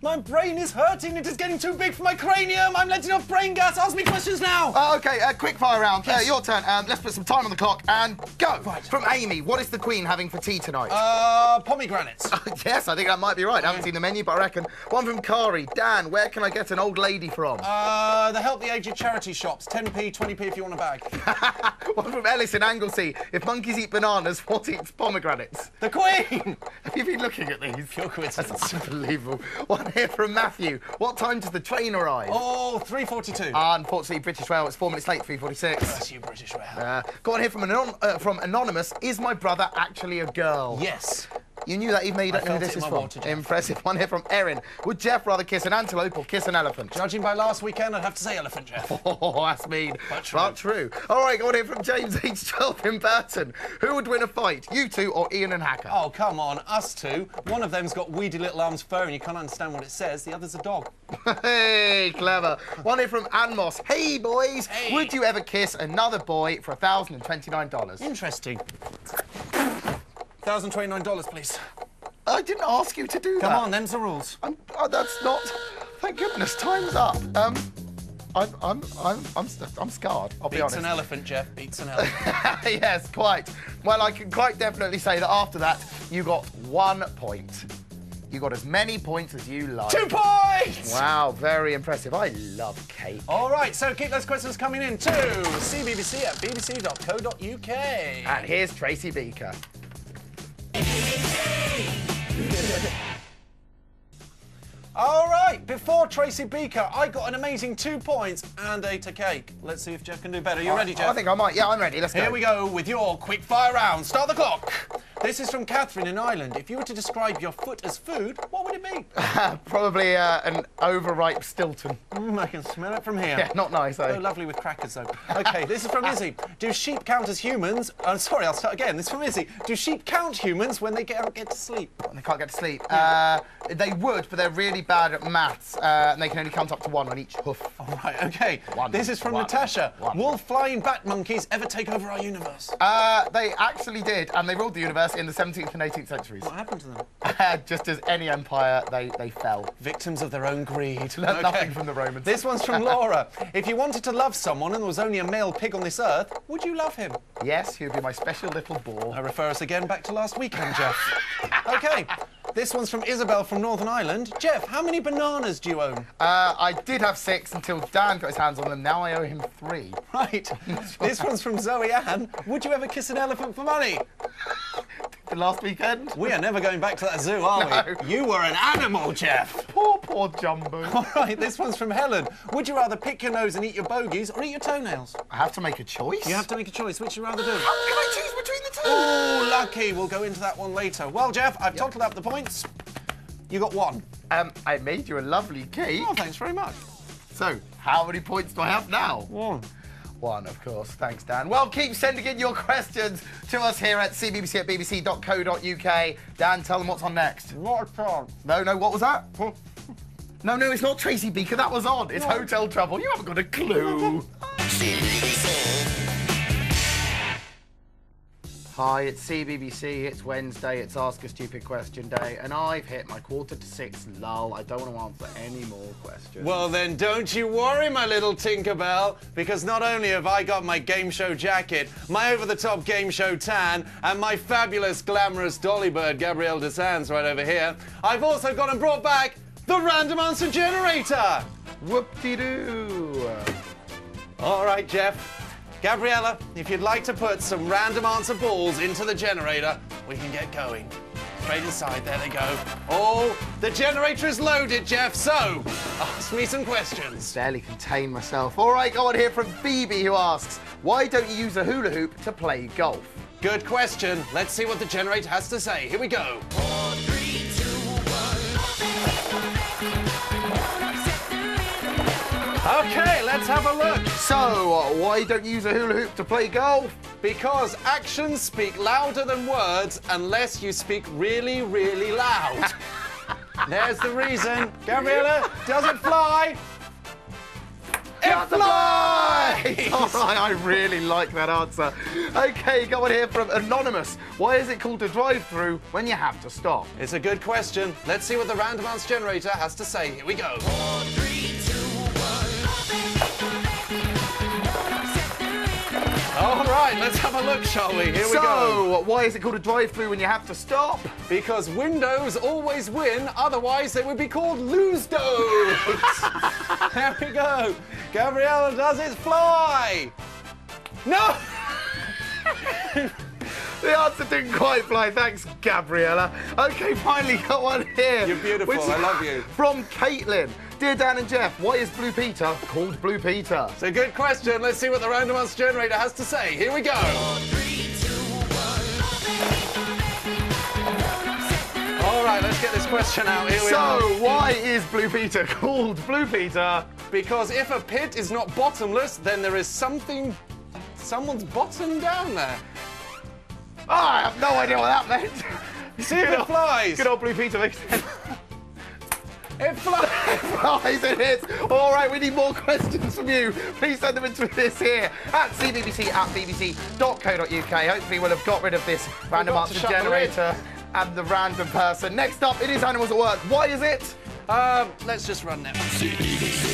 My brain is hurting. It is getting too big for my cranium. I'm letting off brain gas. Ask me questions now. Uh, okay, uh, quick fire round. Uh, your turn. Um, let's put some time on the clock and go. Right. From Amy, what is the Queen having for tea tonight? Uh, pomegranates. yes, I think that might be right. I haven't seen the menu, but I reckon. One from Kari. Dan, where can I get an old lady from? Uh, the Help the Aged charity shops. 10p, 20p if you want a bag. One from Ellis in Anglesey. If monkeys eat bananas, what eats pomegranates? The Queen! Have you been looking at these? Pure coincidence. That's unbelievable. One here from Matthew. What time does the train arrive? Oh, 342. Ah, unfortunately, British Rail, it's four minutes late, 3.46. That's you, British Rail. Uh, got one here from, anon uh, from Anonymous. Is my brother actually a girl? yes. You knew that even though you don't know who this is from. water, Impressive. One here from Erin. Would Jeff rather kiss an antelope or kiss an elephant? Judging by last weekend, I'd have to say elephant, Jeff. Oh, that's mean. But true. But true. All right, got one here from James H12 in Burton. Who would win a fight, you two or Iain and Hacker? Oh, come on, us two. One of them's got weedy little arms fur and you can't understand what it says. The other's a dog. hey, clever. One here from Anmos. Hey, boys. Hey. Would you ever kiss another boy for $1,029? Interesting. $1,029, please. I didn't ask you to do Come that. Come on, them's the rules. I'm, oh, that's not. Thank goodness, time's up. Um, I'm, I'm, I'm, I'm, I'm scarred. I'll be honest. Beats an elephant, Jeff. Beats an elephant. yes, quite. Well, I can quite definitely say that after that, you got one point. You got as many points as you like. Two points! Wow, very impressive. I love cake. All right, so keep those questions coming in to cbbc at bbc.co.uk. And here's Tracy Beaker. Before Tracy Beaker, I got an amazing two points and ate a cake. Let's see if Jeff can do better. You ready, Jeff? I think I might. Yeah, I'm ready. Let's go. Here we go with your quick fire round. Start the clock. This is from Catherine in Ireland. If you were to describe your foot as food, what would it be? Probably uh, an overripe Stilton. Mm, I can smell it from here. Yeah, not nice, Oh, though. lovely with crackers, though. Okay, this is from Izzy. Do sheep count as humans? Oh, sorry, I'll start again. This is from Izzy. Do sheep count humans when they get, get to sleep? They can't get to sleep. Uh, they would, but they're really bad at maths, uh, and they can only count up to one on each hoof. All right, okay. One, this is from one, Natasha. one. Will flying bat monkeys ever take over our universe? Uh, they actually did, and they ruled the universe in the 17th and 18th centuries. what happened to them? Just as any empire, they, they fell. Victims of their own greed. Learned nothing from the Romans. This one's from Laura. If you wanted to love someone and there was only a male pig on this earth, would you love him? Yes, he would be my special little ball. I refer us again back to last weekend, Jeff. okay. This one's from Isabel from Northern Ireland. Jeff, how many bananas do you own? Uh, I did have six until Dan got his hands on them. Now I owe him three. Right. this one's from Zoe Ann. Would you ever kiss an elephant for money? The last weekend? We are never going back to that zoo, are No. we? You were an animal, Jeff. Poor, poor Jumbo. All right, this one's from Helen. Would you rather pick your nose and eat your bogies or eat your toenails? I have to make a choice. You have to make a choice. Which you rather do? How can I choose between the two? Oh, lucky. We'll go into that one later. Well, Jeff, I've totalled up the points. You got one. Um, I made you a lovely cake. Oh, thanks very much. So, how many points do I have now? One. One, of course. Thanks, Dan. Well, keep sending in your questions to us here at cbbc at bbc.co.uk. Dan, tell them what's on next. A. No, no, what was that? No, no, it's not Tracy Beaker. That was on. It's Hotel Trouble. You haven't got a clue. Hi, it's CBBC. It's Wednesday. It's Ask a Stupid Question Day, and I've hit my quarter to six lull. I don't want to answer any more questions. Well, then don't you worry, my little Tinkerbell, because not only have I got my game show jacket, my over the top game show tan, and my fabulous, glamorous dolly bird, Gabrielle DeSands, right over here, I've also got and brought back the random answer generator. whoop-de-doo. All right, Jeff. Gabriella, if you'd like to put some random answer balls into the generator, we can get going. Straight inside, there they go. Oh, the generator is loaded, Jeff, so ask me some questions. Barely contain myself. All right, go on here from Phoebe, who asks, why don't you use a hula hoop to play golf? Good question. Let's see what the generator has to say. Here we go. Okay, let's have a look. So, uh, why don't you use a hula hoop to play golf? Because actions speak louder than words unless you speak really, really loud. There's the reason. Gabriella, does it fly? It the flies! All right, I really like that answer. Okay, go on here from Anonymous. Why is it called a drive-through when you have to stop? It's a good question. Let's see what the random answer generator has to say. Here we go. All right, let's have a look, shall we? Here we go. so, why is it called a drive-through when you have to stop? Because Windows always win, otherwise they would be called lose dos. there we go. Gabriella does it fly. No! The answer didn't quite fly. Thanks, Gabriella. Okay, finally got one here. You're beautiful. I love you. From Caitlin. Dear Dan and Jeff, why is Blue Peter called Blue Peter? It's a good question. Let's see what the random answer generator has to say. Here we go. All right, let's get this question out. Here we So, are. why is Blue Peter called Blue Peter? Because if a pit is not bottomless, then there is something, someone's bottom down there. Oh, I have no idea what that meant. See if it flies. Good old Blue Peter makes sense. It flies. Flies it hits. All right, we need more questions from you. Please send them into this here at cbbc at bbc.co.uk. Hopefully, we'll have got rid of this random got answer shut the generator and the random person. Next up, it is Animals at Work. Why is it? Um, let's just run now.